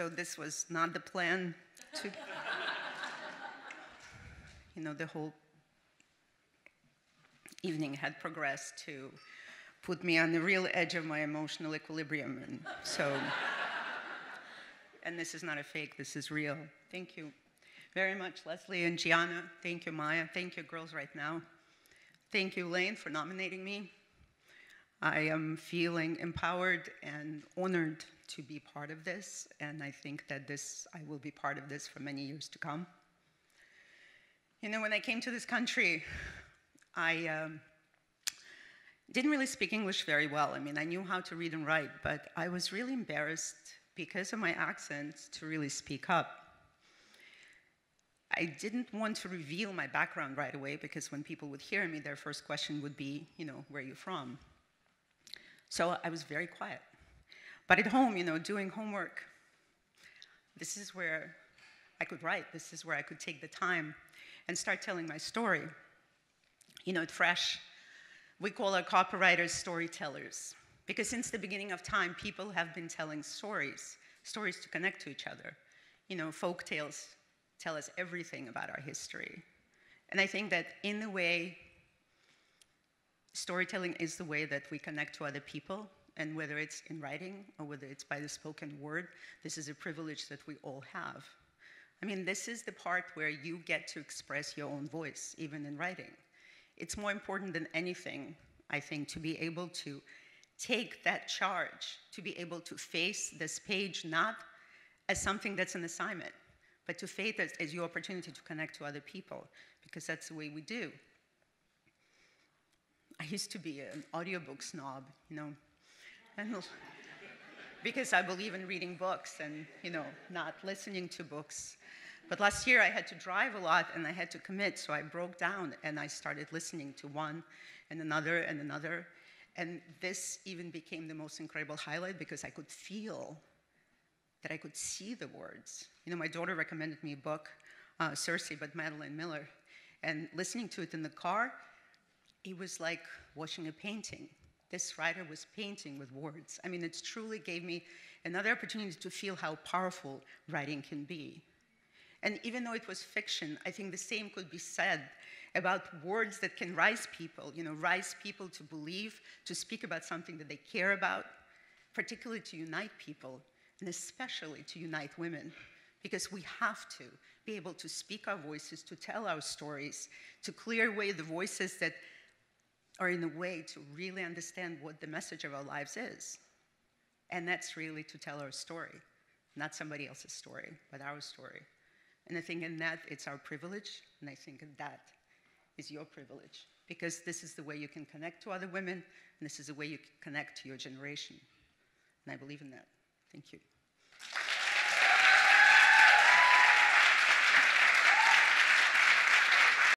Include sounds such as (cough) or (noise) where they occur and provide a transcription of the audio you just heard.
So this was not the plan to, you know, the whole evening had progressed to put me on the real edge of my emotional equilibrium. And so, and this is not a fake, this is real. Thank you very much, Leslie and Gianna. Thank you, Maya. Thank you, Girls Write Now. Thank you, Lane, for nominating me. I am feeling empowered and honored to be part of this, and I think that this, I will be part of this for many years to come. You know, when I came to this country, I um, didn't really speak English very well. I mean, I knew how to read and write, but I was really embarrassed because of my accent to really speak up. I didn't want to reveal my background right away because when people would hear me, their first question would be, you know, where are you from? So I was very quiet. But at home, you know, doing homework, this is where I could write. This is where I could take the time and start telling my story. You know, at Fresh, we call our copywriters storytellers because since the beginning of time, people have been telling stories, stories to connect to each other. You know, folk tales tell us everything about our history. And I think that in a way, storytelling is the way that we connect to other people, and whether it's in writing or whether it's by the spoken word, this is a privilege that we all have. I mean, this is the part where you get to express your own voice, even in writing. It's more important than anything, I think, to be able to take that charge, to be able to face this page not as something that's an assignment, but to face it as your opportunity to connect to other people, because that's the way we do. Used to be an audiobook snob, you know, and (laughs) because I believe in reading books and, you know, not listening to books. But last year I had to drive a lot and I had to commit, so I broke down and I started listening to one and another and another. And this even became the most incredible highlight because I could feel that I could see the words. You know, my daughter recommended me a book, uh, Circe, by Madeline Miller, and listening to it in the car, it was like watching a painting. This writer was painting with words. I mean, it truly gave me another opportunity to feel how powerful writing can be. And even though it was fiction, I think the same could be said about words that can rise people, you know, rise people to believe, to speak about something that they care about, particularly to unite people, and especially to unite women, because we have to be able to speak our voices, to tell our stories, to clear away the voices that are in a way to really understand what the message of our lives is. And that's really to tell our story, not somebody else's story, but our story. And I think in that it's our privilege, and I think in that is your privilege, because this is the way you can connect to other women, and this is the way you connect to your generation. And I believe in that. Thank you.